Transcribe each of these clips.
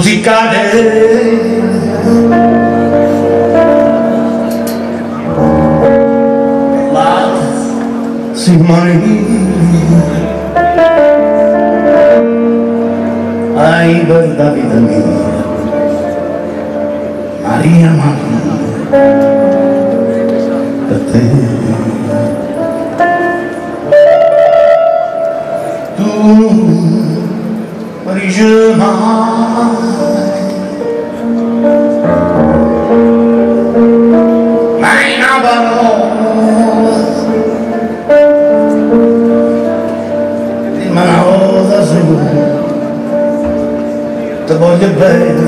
música de María, ay verdad vida mía, María María, te tengo. L'huj ed heck Mainao Fe Kristin ma nagoazou Te boi dreams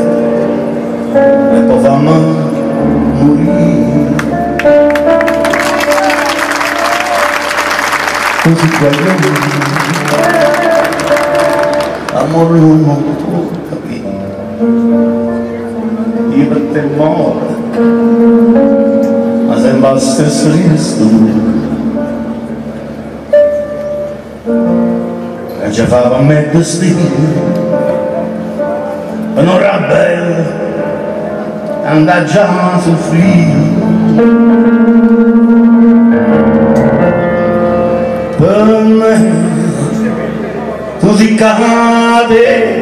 Pa muri amor lungo tuo capito io per te muore ma sembra stesso resto e già fa per me destino e non rabbello anda già a soffrire कहा दे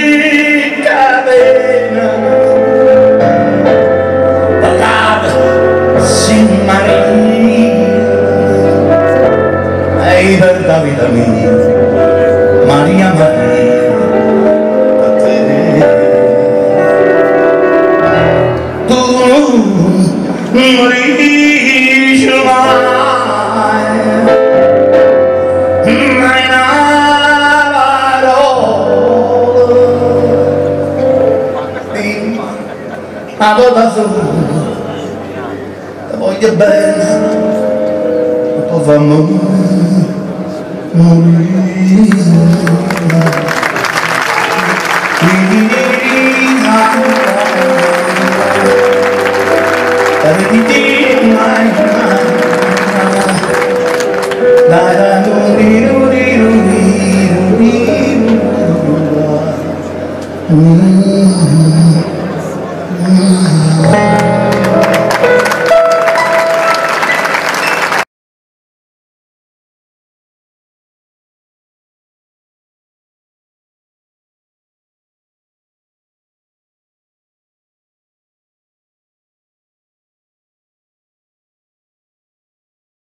da vida minha Maria María, te tú, María, María, Adoração voglio bene la tua mamma Mm-hmm.